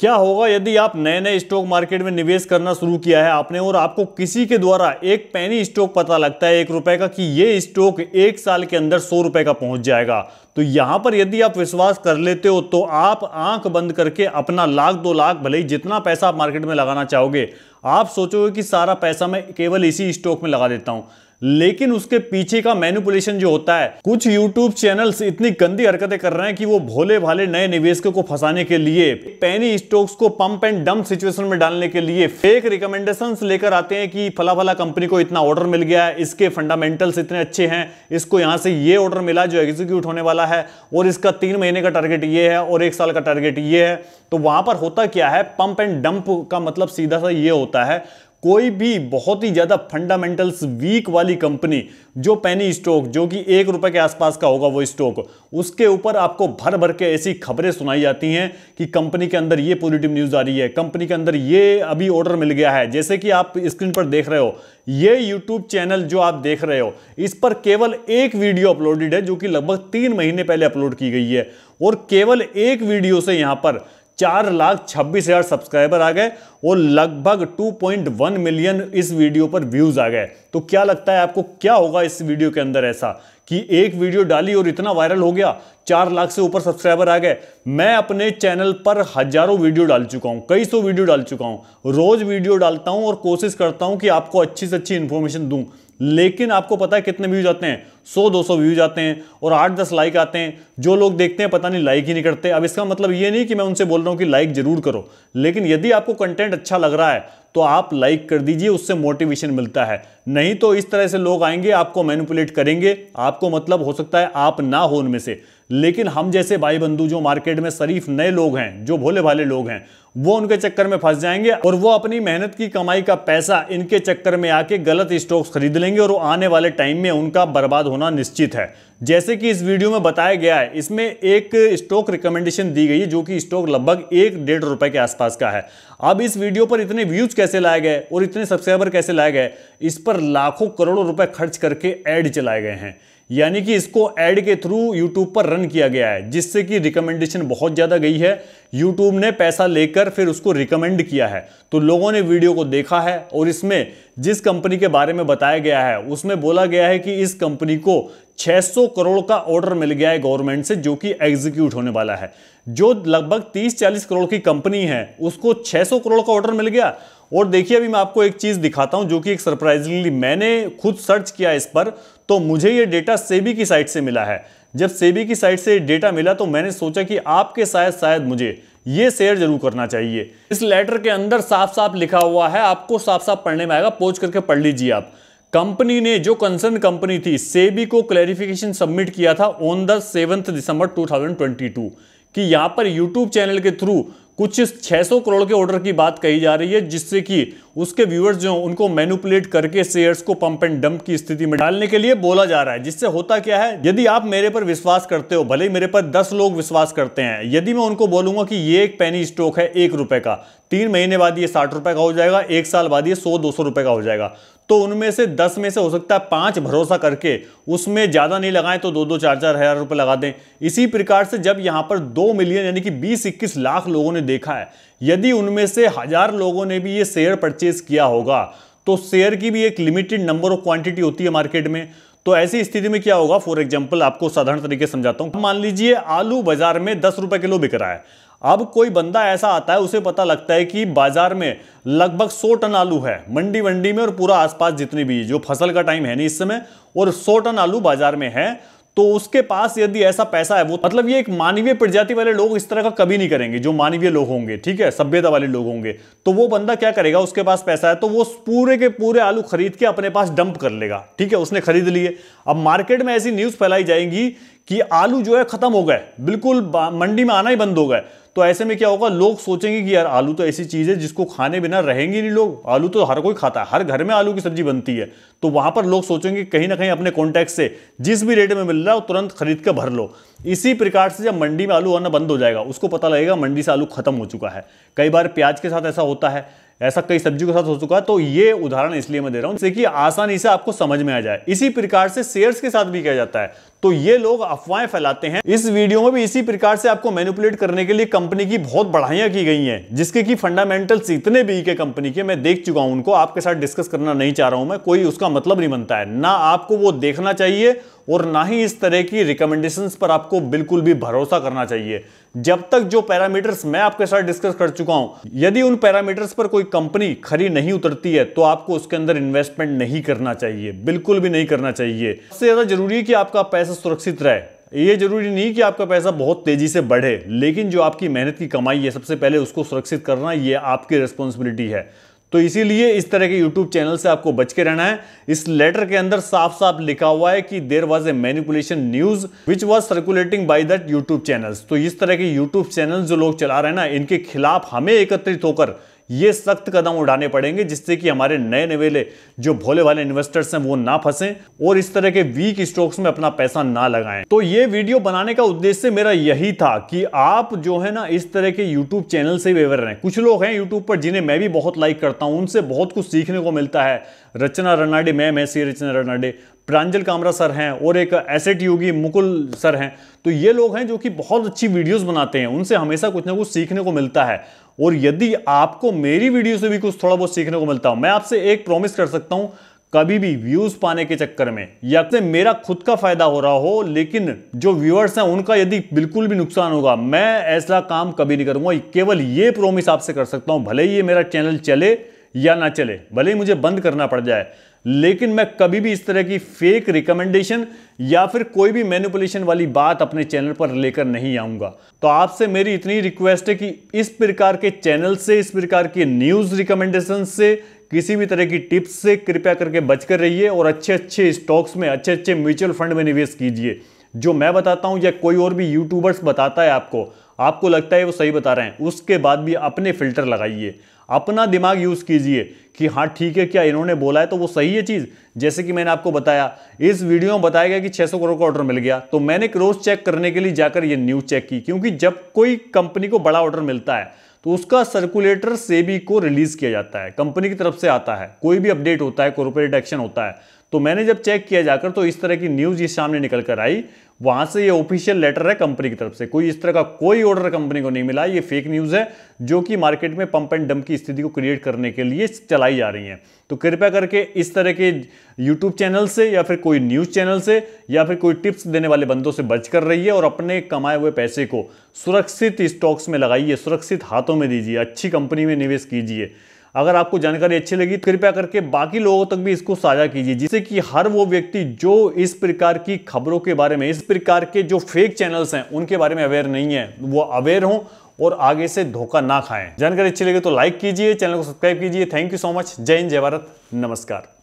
क्या होगा यदि आप नए नए स्टॉक मार्केट में निवेश करना शुरू किया है आपने और आपको किसी के द्वारा एक पैनी स्टॉक पता लगता है एक रुपए का कि ये स्टॉक एक साल के अंदर सौ रुपए का पहुँच जाएगा तो यहाँ पर यदि आप विश्वास कर लेते हो तो आप आँख बंद करके अपना लाख दो लाख भले ही जितना पैसा आप मार्केट में लगाना चाहोगे, आप सोचोगे कि सारा पैसा मैं केवल इसी स्टॉक में लगा देता हूँ। लेकिन उसके पीछे का मैनिपुलेशन जो होता है, कुछ यूट्यूब चैनल्स इतनी गंदी हरकतें कर रहे हैं कि वो भोले भाले नए निवेशकों को फंसाने के लिए पैनी स्टॉक्स को पंप एंड डंप सिचुएशन में डालने के लिए फेक रिकमेंडेशन लेकर आते हैं कि फला फला कंपनी को इतना ऑर्डर मिल गया है, इसके फंडामेंटल्स इतने अच्छे हैं, इसको यहाँ से ये ऑर्डर मिला जो एग्जीक्यूट होने वाला है, और इसका तीन महीने का टारगेट ये है, और एक साल का टारगेट ये है। तो वहाँ पर होता क्या है पंप एंड डंप का मतलब सीधा सा ये होता है कोई भी बहुत ही ज़्यादा फंडामेंटल्स वीक वाली कंपनी जो पैनी स्टॉक जो कि एक रुपए के आसपास का होगा वो स्टॉक उसके ऊपर आपको भर भर के ऐसी खबरें सुनाई जाती हैं कि कंपनी के अंदर ये पॉजिटिव न्यूज़ आ रही है कंपनी के अंदर ये अभी ऑर्डर मिल गया है। जैसे कि आप स्क्रीन पर देख रहे हो, ये यूट्यूब चैनल जो आप देख रहे हो, इस पर केवल एक वीडियो अपलोडेड है, जो कि लगभग तीन महीने पहले अपलोड की गई है। और केवल एक वीडियो से यहाँ पर चार लाख छब्बीस हज़ार सब्सक्राइबर आ गए और लगभग 2.1 मिलियन इस वीडियो पर व्यूज़ आ गए। तो क्या लगता है आपको क्या होगा इस वीडियो के अंदर ऐसा कि एक वीडियो डाली और इतना वायरल हो गया, चार लाख से ऊपर सब्सक्राइबर आ गए। मैं अपने चैनल पर हज़ारों वीडियो डाल चुका हूँ, कई सौ वीडियो डाल चुका हूँ। रोज वीडियो डालता हूँ और कोशिश करता हूँ कि आपको अच्छी से अच्छी इंफॉर्मेशन दूँ। लेकिन आपको पता है कितने व्यूज़ आते हैं? 100-200 व्यूज़ आते हैं और 8-10 लाइक आते हैं। जो लोग देखते हैं, पता नहीं लाइक ही नहीं करते। अब इसका मतलब ये नहीं कि मैं उनसे बोल रहा हूँ कि लाइक ज़रूर करो। लेकिन यदि आपको कंटेंट अच्छा लग रहा है तो आप लाइक कर दीजिए, उससे मोटिवेशन मिलता है। नहीं तो इस तरह से लोग आएँगे, आपको मैनिपुलेट करेंगे। आपको मतलब हो सकता है आप ना हो उनमें से। लेकिन हम जैसे भाई बंधु जो मार्केट में शरीफ नए लोग हैं, जो भोले भाले लोग हैं वो उनके चक्कर में फंस जाएँगे और वो अपनी मेहनत की कमाई का पैसा इनके चक्कर में आके गलत स्टॉक्स खरीद लेंगे और आने वाले टाइम में उनका बर्बाद होना निश्चित है। जैसे कि इस वीडियो में बताया गया है, इसमें एक स्टॉक रिकमेंडेशन दी गई है जो कि स्टॉक लगभग एक डेढ़ रुपए के आसपास का है। अब इस वीडियो पर इतने व्यूज़ कैसे लाए गए और इतने सब्सक्राइबर कैसे लाए गए, इस पर लाखों करोड़ों रुपए खर्च करके एड चलाए गए हैं। यानी कि इसको एड के थ्रू यूट्यूब पर रन किया गया है, जिससे कि रिकमेंडेशन बहुत ज़्यादा गई है। यूट्यूब ने पैसा लेकर फिर उसको रिकमेंड किया है। तो लोगों ने वीडियो को देखा है और इसमें जिस कंपनी के बारे में बताया गया है, उसमें बोला गया है कि इस कंपनी को 600 करोड़ का ऑर्डर मिल गया है गवर्नमेंट से, जो कि एग्जीक्यूट होने वाला है। जो लगभग 30-40 करोड़ की कंपनी है, उसको 600 करोड़ का ऑर्डर मिल गया। और देखिए, अभी मैं आपको एक चीज़ दिखाता हूँ, जो कि एक सरप्राइजिंगली मैंने खुद सर्च किया इस पर तो मुझे ये डेटा सेबी की साइट से मिला है। जब सेबी की साइट से डेटा मिला तो मैंने सोचा कि आपके शायद शायद मुझे ये शेयर ज़रूर करना चाहिए। इस लेटर के अंदर साफ़ साफ़ लिखा हुआ है, आपको साफ़ साफ़ पढ़ने में आएगा पोच करके पढ़ लीजिए आप। कंपनी ने, जो कंसर्न कंपनी थी, सेबी को क्लैरिफिकेशन सबमिट किया था ऑन द सेवंथ दिसंबर 2022 कि यहाँ पर यूट्यूब चैनल के थ्रू कुछ 600 करोड़ के ऑर्डर की बात कही जा रही है, जिससे कि उसके व्यूअर्स जो उनको मैनुपुलेट करके शेयर्स को पंप एंड डंप की स्थिति में डालने के लिए बोला जा रहा है। जिससे होता क्या है, यदि आप मेरे पर विश्वास करते हो, भले ही मेरे पर दस लोग विश्वास करते हैं, यदि मैं उनको बोलूँगा कि ये एक पैनी स्टॉक है, एक रुपए का तीन महीने बाद ये साठ रुपए का हो जाएगा, एक साल बाद ये सौ, दो सौ रुपए का हो जाएगा। तो उनमें से दस में से हो सकता है पाँच भरोसा करके उसमें ज़्यादा नहीं लगाएँ तो दो दो, चार चार हज़ार रुपए लगा दें। इसी प्रकार से जब यहाँ पर दो मिलियन यानी कि बीस, इक्कीस लाख लोगों ने देखा है, यदि उनमें से हज़ार लोगों ने भी ये शेयर परचेज किया होगा तो शेयर की भी एक लिमिटेड नंबर ऑफ़ क्वांटिटी होती है मार्केट में। तो ऐसी स्थिति में क्या होगा? फॉर एग्ज़ाम्पल आपको साधारण तरीके समझाता हूँ। मान लीजिए आलू बाज़ार में दस रुपए किलो बिक रहा है। अब कोई बंदा ऐसा आता है, उसे पता लगता है कि बाज़ार में लगभग 100 टन आलू है, मंडी वंडी में और पूरा आसपास जितनी भी, जो फ़सल का टाइम है नहीं इस समय, और 100 टन आलू बाज़ार में है तो उसके पास यदि ऐसा पैसा है, वो मतलब ये एक मानवीय प्रजाति वाले लोग इस तरह का कभी नहीं करेंगे, जो मानवीय लोग होंगे, ठीक है, सभ्यता वाले लोग होंगे तो वो बंदा क्या करेगा, उसके पास पैसा है तो वो पूरे के पूरे आलू खरीद के अपने पास डंप कर लेगा, ठीक है, उसने खरीद लिए। अब मार्केट में ऐसी न्यूज़ फैलाई जाएँगी कि आलू जो है खत्म हो गए, बिल्कुल मंडी में आना ही बंद हो गए तो ऐसे में क्या होगा? लोग सोचेंगे कि यार, आलू तो ऐसी चीज़ है जिसको खाने बिना रहेंगे नहीं लोग। आलू तो हर कोई खाता है, हर घर में आलू की सब्ज़ी बनती है। तो वहाँ पर लोग सोचेंगे कहीं ना कहीं अपने कॉन्टैक्ट से, जिस भी रेट में मिल रहा है, तुरंत खरीद कर भर लो। इसी प्रकार से जब मंडी में आलू आना बंद हो जाएगा, उसको पता लगेगा मंडी से आलू खत्म हो चुका है। कई बार प्याज के साथ ऐसा होता है, ऐसा कई सब्जियों के साथ हो चुका है तो ये उदाहरण इसलिए मैं दे रहा हूँ कि आसानी से आपको समझ में आ जाए। इसी प्रकार से शेयर्स के साथ भी किया जाता है। तो ये लोग अफवाहें फैलाते हैं। इस वीडियो में भी इसी प्रकार से आपको मैनिपुलेट करने के लिए कंपनी की बहुत बढ़ाइयाँ की गई हैं, जिसके की फंडामेंटल्स इतने भी के कंपनी के, मैं देख चुका हूँ उनको, आपके साथ डिस्कस करना नहीं चाह रहा हूँ मैं, कोई उसका मतलब नहीं बनता है। ना आपको वो देखना चाहिए और ना ही इस तरह की रिकमेंडेशन पर आपको बिल्कुल भी भरोसा करना चाहिए। जब तक जो पैरामीटर्स मैं आपके साथ डिस्कस कर चुका हूँ, यदि उन पैरामीटर्स पर कोई कंपनी खरी नहीं उतरती है तो आपको उसके अंदर इन्वेस्टमेंट नहीं करना चाहिए, बिल्कुल भी नहीं करना चाहिए। सबसे ज़्यादा ज़रूरी है कि आपका पैसा सुरक्षित रहे। ये ज़रूरी नहीं कि आपका पैसा बहुत तेज़ी से बढ़े, लेकिन जो आपकी मेहनत की कमाई है, सबसे पहले उसको सुरक्षित करना, ये आपकी रिस्पॉन्सिबिलिटी है। तो इसीलिए इस तरह के YouTube चैनल से आपको बच के रहना है। इस लेटर के अंदर साफ़ साफ़ लिखा हुआ है कि there was a manipulation news which was circulating by that YouTube channels तो इस तरह के यूट्यूब चैनल जो लोग चला रहे हैं ना, इनके खिलाफ हमें एकत्रित होकर ये सख्त कदम उठाने पड़ेंगे जिससे कि हमारे नए नवेले, जो भोले वाले इन्वेस्टर्स हैं, वो ना फंसे और इस तरह के वीक स्टॉक्स में अपना पैसा ना लगाएँ। तो ये वीडियो बनाने का उद्देश्य मेरा यही था कि आप जो है ना, इस तरह के यूट्यूब चैनल से वेवर रहें। कुछ लोग हैं यूट्यूब पर जिन्हें मैं भी बहुत लाइक करता हूँ, उनसे बहुत कुछ सीखने को मिलता है। रचना रनाडे, मैं मैं सी रचना रनाडे। प्रांजल कामरा सर हैं और एक एसेट योगी मुकुल सर हैं। तो ये लोग हैं जो कि बहुत अच्छी वीडियोस बनाते हैं। उनसे हमेशा कुछ ना कुछ सीखने को मिलता है। और यदि आपको मेरी वीडियो से भी कुछ थोड़ा बहुत सीखने को मिलता हो, मैं आपसे एक प्रॉमिस कर सकता हूँ, कभी भी व्यूज़ पाने के चक्कर में, या फिर मेरा खुद का फ़ायदा हो रहा हो, लेकिन जो व्यूअर्स हैं, उनका यदि बिल्कुल भी नुकसान होगा, मैं ऐसा काम कभी नहीं करूँगा। केवल ये प्रोमिस आपसे कर सकता हूँ, भले ही ये मेरा चैनल चले या ना चले, भले ही मुझे बंद करना पड़ जाए, लेकिन मैं कभी भी इस तरह की फेक रिकमेंडेशन या फिर कोई भी मैनिपुलेशन वाली बात अपने चैनल पर लेकर नहीं आऊँगा। तो आपसे मेरी इतनी रिक्वेस्ट है कि इस प्रकार के चैनल से, इस प्रकार के न्यूज़ रिकमेंडेशन से, किसी भी तरह की टिप्स से कृपया करके बचकर रहिए और अच्छे अच्छे स्टॉक्स में अच्छे अच्छे म्यूचुअल फंड में निवेश कीजिए। जो मैं बताता हूँ या कोई और भी यूट्यूबर्स बताता है आपको आपको लगता है वो सही बता रहे हैं, उसके बाद भी अपने फ़िल्टर लगाइए। अपना दिमाग यूज़ कीजिए कि हाँ ठीक है, क्या इन्होंने बोला है तो वो सही है चीज़। जैसे कि मैंने आपको बताया, इस वीडियो में बताया गया कि 600 करोड़ का ऑर्डर मिल गया। तो मैंने क्रॉस चेक करने के लिए जाकर ये न्यूज़ चेक की, क्योंकि जब कोई कंपनी को बड़ा ऑर्डर मिलता है तो उसका सर्कुलेटर सेबी को रिलीज़ किया जाता है। कंपनी की तरफ़ से आता है। कोई भी अपडेट होता है कॉरपोरेट एक्शन होता है। तो मैंने जब चेक किया जाकर तो इस तरह की न्यूज़ ये सामने निकल कर आई। वहाँ से ये ऑफिशियल लेटर है कंपनी की तरफ़ से। कोई इस तरह का कोई ऑर्डर कंपनी को नहीं मिला। ये फेक न्यूज़ है, जो कि मार्केट में पंप एंड डंप की स्थिति को क्रिएट करने के लिए चलाई जा रही है। तो कृपया करके इस तरह के यूट्यूब चैनल से या फिर कोई न्यूज़ चैनल से या फिर कोई टिप्स देने वाले बंदों से बच कर रही है और अपने कमाए हुए पैसे को सुरक्षित स्टॉक्स में लगाइए, सुरक्षित हाथों में दीजिए, अच्छी कंपनी में निवेश कीजिए। अगर आपको जानकारी अच्छी लगी तो कृपया करके बाकी लोगों तक भी इसको साझा कीजिए, जिससे कि हर वो व्यक्ति जो इस प्रकार की खबरों के बारे में, इस प्रकार के जो फेक चैनल्स हैं, उनके बारे में अवेयर नहीं है। वो अवेयर हों और आगे से धोखा ना खाएँ। जानकारी अच्छी लगी तो लाइक कीजिए चैनल को सब्सक्राइब कीजिए। थैंक यू सो मच जय हिंद, जय भारत। नमस्कार।